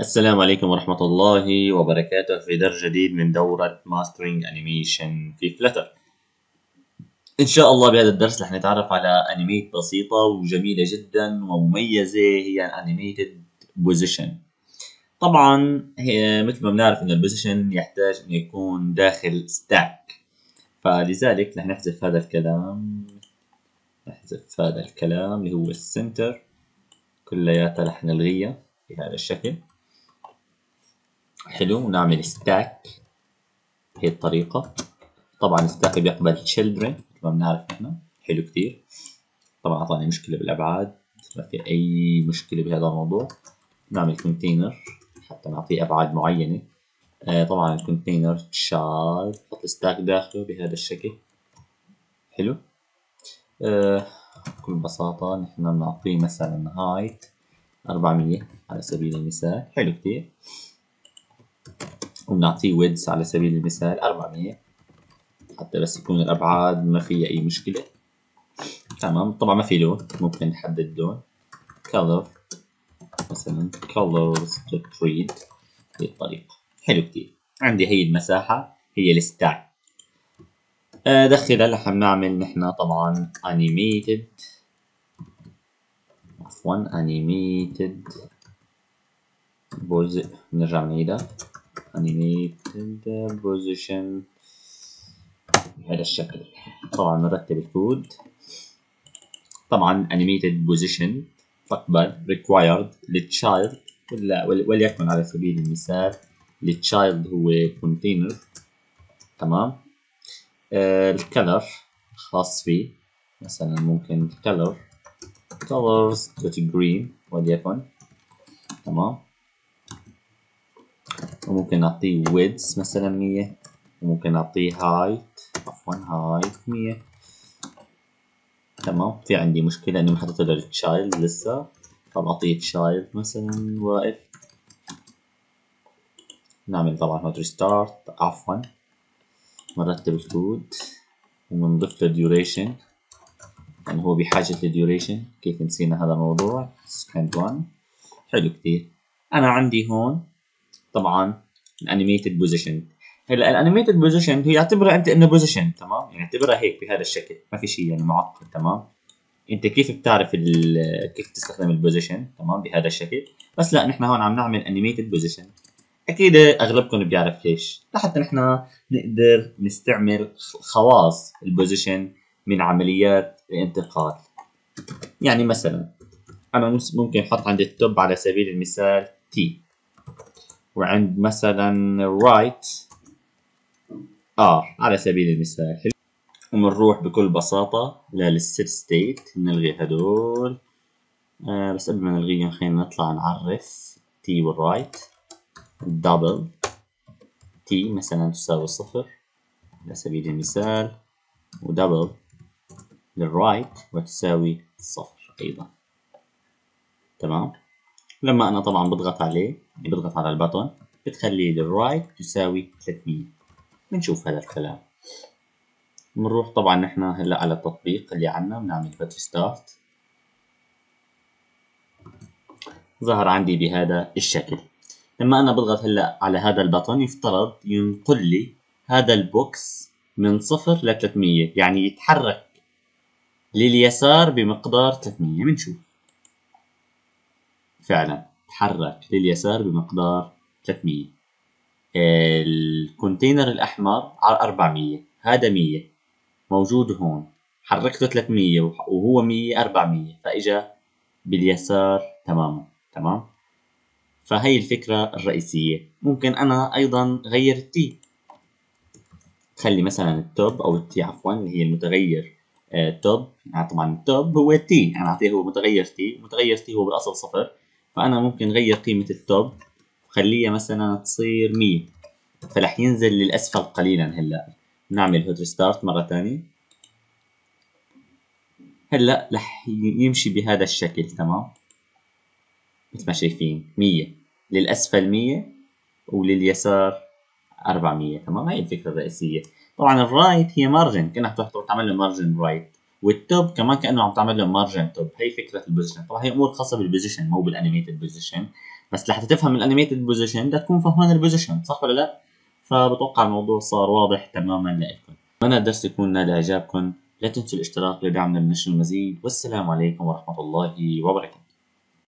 السلام عليكم ورحمة الله وبركاته في درس جديد من دورة mastering animation في Flutter إن شاء الله بهذا الدرس رح نتعرف على animate بسيطة وجميلة جدا ومميزة هي animated position طبعا هي مثل ما بنعرف إن ال position يحتاج إنه يكون داخل stack فلذلك رح نحذف هذا الكلام. نحذف هذا الكلام اللي هو ال center كلياتها رح نلغيها بهذا الشكل. حلو نعمل stack بهي الطريقة. طبعا stack بيقبل children ما بنعرف نحن. حلو كتير. طبعا أعطاني مشكلة بالأبعاد. ما في أي مشكلة بهذا الموضوع. نعمل container حتى نعطيه أبعاد معينة. آه طبعا ال container child نحط ال stack داخله بهذا الشكل. حلو. آه بكل بساطة نحن بنعطيه مثلا هايت 400 على سبيل المثال. حلو كتير. وبنعطيه ويدز على سبيل المثال 400 حتى بس يكون الأبعاد ما فيها أي مشكلة. تمام؟ طبعا ما في لون. ممكن نحدد لون. Color. مثلا colors to read بهي الطريقة حلو كتير. عندي هي المساحة. هي ال stack دخل هلا حنعمل نحن طبعا animated. عفوا animated. pos نرجع نعيدها animated position بهذا الشكل. طبعا نرتب الكود. طبعا animated position. تقبل required. لل child. وليكن على سبيل المثال للchild هو container. تمام؟ آه الكلر خاص فيه. مثلا ممكن color. colors green. وليكن. تمام؟ وممكن نعطيه width مثلا مية وممكن نعطيه height عفوا height مية. تمام؟ في عندي مشكلة إني ما حطيت له child لسه فبعطيه child مثلا واقف نعمل طبعا hot restart عفوا. نرتب الكود ونضيف له duration. يعني هو بحاجة ل duration كيف نسينا هذا الموضوع؟ second 1 حلو كتير أنا عندي هون طبعا ال animated position هلا ال animated position هي اعتبرها أنت انه position تمام؟ يعني اعتبرها هيك بهذا الشكل. ما في شيء يعني معقد تمام؟ أنت كيف بتعرف كيف تستخدم ال position تمام؟ بهذا الشكل. بس لا نحن هون عم نعمل animated position أكيد أغلبكم بيعرف ليش. لحتى نحن نقدر نستعمل خواص ال position من عمليات الانتقال. يعني مثلا أنا ممكن أحط عند ال top على سبيل المثال t وعند مثلا right r على سبيل المثال. وبنروح بكل بساطة لل set state نلغي هدول. آه بس قبل ما نلغيهم خلينا نطلع نعرف ال t وال right double t مثلا تساوي صفر على سبيل المثال. و double لل right وتساوي صفر أيضا. تمام؟ لما أنا طبعا بضغط عليه بضغط على ال button بتخليه لل right تساوي 300 بنشوف هذا الكلام. بنروح طبعا نحن هلأ على التطبيق اللي عنا بنعمل hot restart ظهر عندي بهذا الشكل. لما أنا بضغط هلأ على هذا ال button يفترض ينقل لي هذا ال box من صفر ل 300 يعني يتحرك لليسار بمقدار 300 بنشوف. فعلا تحرك لليسار بمقدار 300 ال container الأحمر على 400 هذا 100 موجود هون. حركته 300 وهو 100 400 فإجا باليسار تماما تمام؟ فهي الفكرة الرئيسية. ممكن أنا أيضا غير ال T خلي مثلا ال top أو ال T عفوا اللي هي المتغير top. يعني طبعا ال top هو T أنا أعطيه هو متغير T متغير T هو بالأصل صفر. فأنا ممكن غير قيمة ال top خليها مثلا تصير 100 فرح ينزل للأسفل قليلا هلأ. نعمل hot restart مرة ثانية هلأ رح يمشي بهذا الشكل تمام؟ مثل ما شايفين 100 للأسفل 100 ولليسار 400 تمام؟ هاي الفكرة الرئيسية. طبعا ال right هي margin كانك تعمل له margin right وال top كمان كأنه عم تعمل له margin top هي فكرة ال position طبعا هي أمور خاصة بال position مو بال animated position بس لحتى تفهم ال animated position بدك تكون فهمان ال position صح ولا لا؟ فبتوقع الموضوع صار واضح تماما لكم اتمنى الدرس يكون نال إعجابكم. لا تنسوا الاشتراك لدعمنا بنشر المزيد. والسلام عليكم ورحمة الله وبركاته.